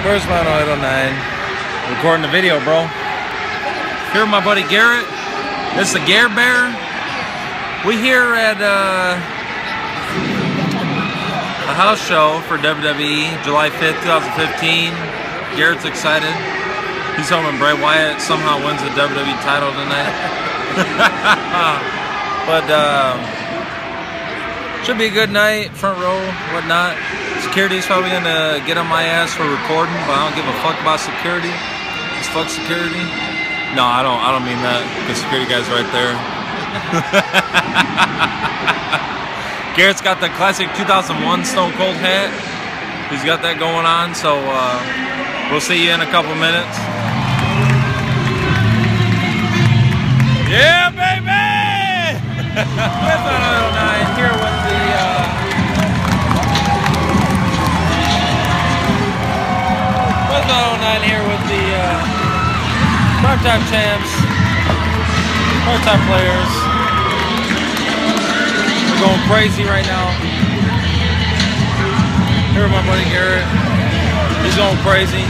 Where's my 809? Recording the video, bro. Here with my buddy Garrett. This is the Gare Bear. We here at uh, a house show for WWE, July 5th, 2015. Garrett's excited. He's hoping Bray Wyatt somehow wins the WWE title tonight. but uh, should be a good night, front row, whatnot. Security's probably gonna get on my ass for recording, but I don't give a fuck about security. It's fuck security. No, I don't. I don't mean that. The security guy's right there. Garrett's got the classic 2001 Stone Cold hat. He's got that going on. So uh, we'll see you in a couple minutes. Yeah, primetime champs, part-time players. We're going crazy right now. Here my buddy Garrett. He's going crazy.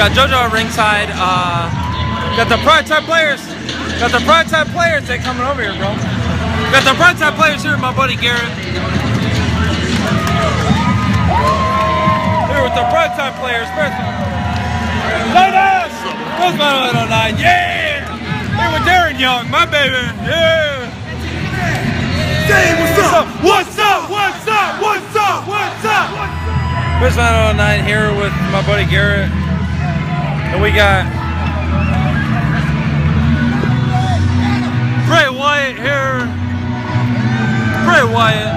Got JoJo ringside. Uh, got the part-time players. Got the part-time players. They coming over here, bro. Got the part-time players here my buddy Garrett. Here with the primetime players. Titus! What's going on 09? Yeah! Here with Darren Young, my baby. Yeah! Say what's up? What's up? What's up? What's up? What's up? Chris 909 here with my buddy Garrett. And we got Bray Wyatt here. Bray Wyatt.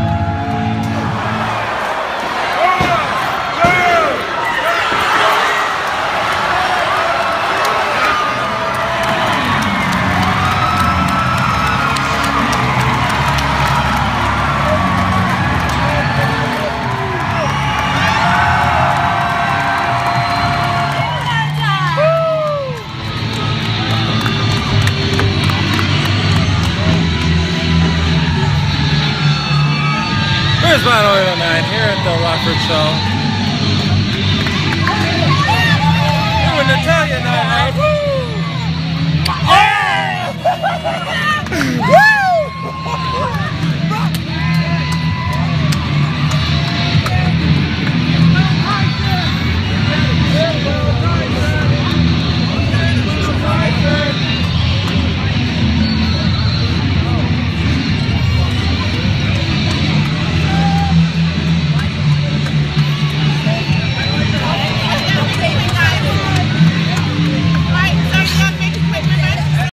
My 909 here at the Rockford Show.